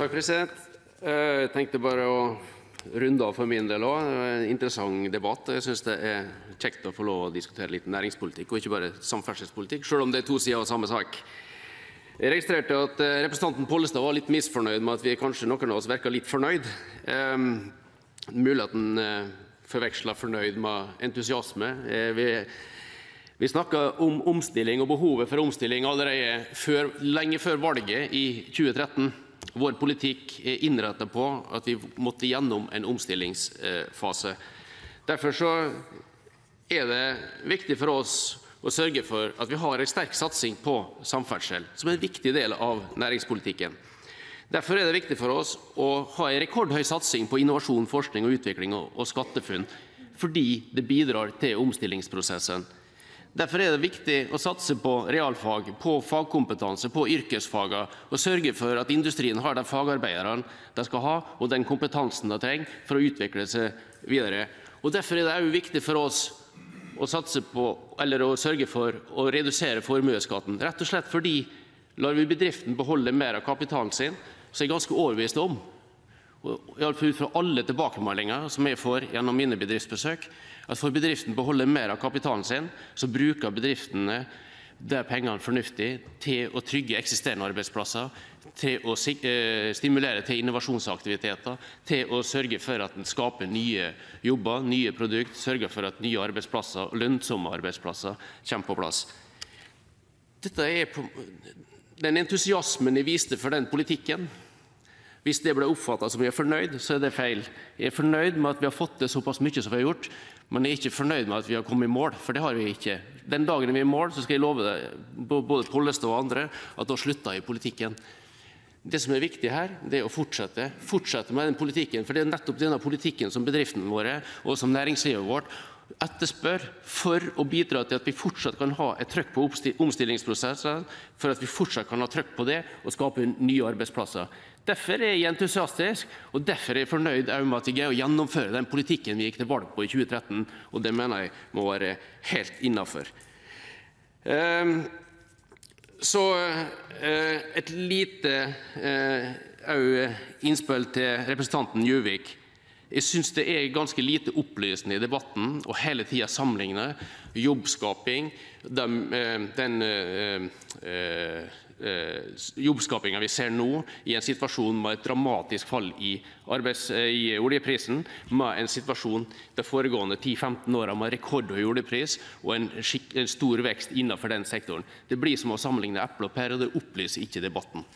Takk, president. Eh, Jeg tenkte bare å runde av for min del òg. En interessant debatt. Jeg syns det er kjekt å få lov å diskutere litt næringspolitikk, og ikke bare samferdselspolitikk, selv om det er to sider av samme sak. Jeg registrerte at eh, representanten Pollestad var litt misfornøyd med at vi kanskje noen av oss virka litt fornøyd. Um, mulig at han uh, forveksla fornøyd med entusiasme. Uh, vi vi snakka om omstilling og behovet for omstilling allerede før, lenge før valget i 2013. Vår politikk er innrettet på at vi måtte gjennom en omstillingsfase. Derfor er det viktig for oss å sørge for at vi har en sterk satsing på samferdsel, som er en viktig del av næringspolitikken. Derfor er det viktig for oss å ha en rekordhøy satsing på innovasjon, forskning og utvikling og SkatteFUNN, fordi det bidrar til omstillingsprosessen. Derfor er det viktig å satse på realfag, på fagkompetanse, på yrkesfagene, og sørge for at industrien har de fagarbeiderne de skal ha, og den kompetansen de trenger for å utvikle seg videre. Og Derfor er det også viktig for oss å, sørge for å redusere formuesskatten. Rett og slett fordi lar vi bedriften beholde mer av kapitalen sin, er jeg ganske overbevist om ut fra alle tilbakemeldinger som jeg får gjennom mine bedriftsbesøk, at får bedriften beholde mer av kapitalen sin, så bruker bedriftene de pengene fornuftig til å trygge eksisterende arbeidsplasser, til å stimulere til innovasjonsaktiviteter, til å sørge for at en skaper nye jobber, nye produkter, sørger for at nye arbeidsplasser, lønnsomme arbeidsplasser, kommer på plass. Dette er Den entusiasmen jeg viste for den politikken, hvis det ble oppfatta som jeg er fornøyd, så er det feil. Jeg er fornøyd med at vi har fått til såpass mye som vi har gjort, men jeg er ikke fornøyd med at vi har kommet i mål, for det har vi ikke. Den dagen vi er i mål, så skal jeg love deg, både Pollestad og andre, at da slutter jeg i politikken. Det som er viktig her, det er å fortsette, fortsette med den politikken. For det er nettopp denne politikken som bedriftene våre og som næringslivet vårt etterspør for å bidra til at vi fortsatt kan ha et trøkk på omstillingsprosesser, for at vi fortsatt kan ha trøkk på det og skape nye arbeidsplasser. Derfor er jeg entusiastisk, og derfor er jeg fornøyd med at vi greier å gjennomføre den politikken vi gikk til valg på i 2013. og Det mener jeg må være helt innafor. Ehm, så eh, et lite eh, innspill til representanten Juvik. Jeg syns det er ganske lite opplysende i debatten å hele tida sammenligne jobbskaping, den, eh, den jobbskapinga vi ser nå, i en situasjon med et dramatisk fall i, i oljeprisen, med en situasjon de foregående 10-15 åra med rekordhøy oljepris og en, en, stor vekst innenfor den sektoren. Det blir som å sammenligne epler og pærer, og det opplyser ikke debatten.